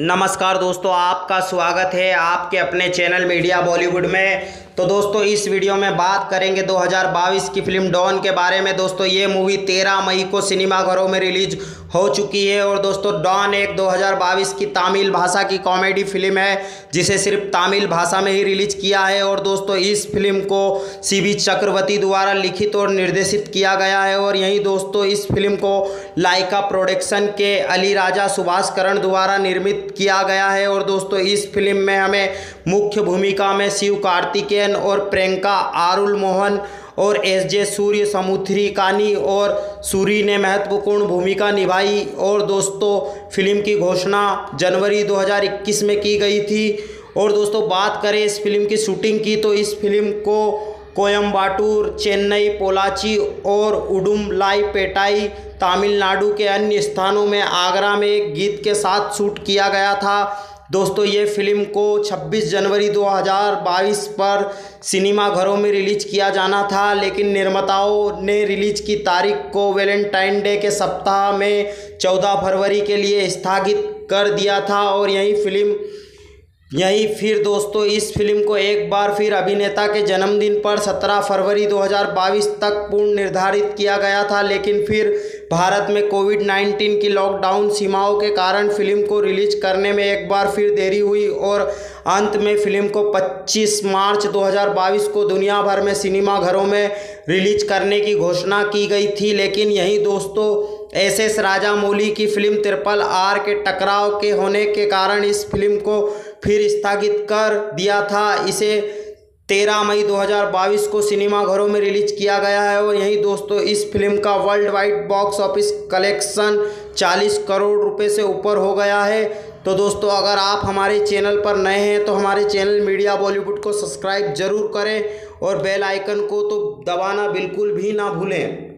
नमस्कार दोस्तों आपका स्वागत है आपके अपने चैनल मीडिया बॉलीवुड में। तो दोस्तों, इस वीडियो में बात करेंगे 2022 की फ़िल्म डॉन के बारे में। दोस्तों, ये मूवी 13 मई को सिनेमाघरों में रिलीज़ हो चुकी है और दोस्तों, डॉन एक 2022 की तमिल भाषा की कॉमेडी फ़िल्म है, जिसे सिर्फ़ तमिल भाषा में ही रिलीज़ किया है और दोस्तों, इस फ़िल्म को सी चक्रवर्ती द्वारा लिखित और निर्देशित किया गया है और यहीं दोस्तों, इस फ़िल्म को लाइका प्रोडक्शन के अली राजा सुभाष करण द्वारा निर्मित किया गया है और दोस्तों, इस फ़िल्म में हमें मुख्य भूमिका में शिव कार्तिकेयन और प्रियंका, आरुल मोहन और एस जे सूर्य, समुद्री कानी और सूरी ने महत्वपूर्ण भूमिका निभाई। और दोस्तों, फ़िल्म की घोषणा जनवरी 2021 में की गई थी। और दोस्तों, बात करें इस फ़िल्म की शूटिंग की तो इस फ़िल्म को कोयम्बाटूर चेन्नई, पोलाची और उडुमलाई पेटाई, तमिलनाडु के अन्य स्थानों में आगरा में एक गीत के साथ शूट किया गया था। दोस्तों, ये फ़िल्म को 26 जनवरी 2022 पर सिनेमा घरों में रिलीज़ किया जाना था, लेकिन निर्माताओं ने रिलीज़ की तारीख को वैलेंटाइन डे के सप्ताह में 14 फरवरी के लिए स्थगित कर दिया था। और यही फ़िल्म, यही फिर दोस्तों, इस फ़िल्म को एक बार फिर अभिनेता के जन्मदिन पर 17 फरवरी 2022 तक पूर्ण निर्धारित किया गया था, लेकिन फिर भारत में कोविड 19 की लॉकडाउन सीमाओं के कारण फ़िल्म को रिलीज़ करने में एक बार फिर देरी हुई और अंत में फ़िल्म को 25 मार्च 2022 को दुनिया भर में सिनेमा घरों में रिलीज़ करने की घोषणा की गई थी। लेकिन यही दोस्तों, एस एस राजामौली की फ़िल्म त्रिपल आर के टकराव के होने के कारण इस फ़िल्म को फिर स्थगित कर दिया था। इसे तेरह मई 2022 को सिनेमाघरों में रिलीज़ किया गया है और यही दोस्तों इस फ़िल्म का world wide box office collection 40 crore रुपए से ऊपर हो गया है। तो दोस्तों, अगर आप हमारे चैनल पर नए हैं तो हमारे चैनल मीडिया बॉलीवुड को सब्सक्राइब ज़रूर करें और बेल आइकन को तो दबाना बिल्कुल भी ना भूलें।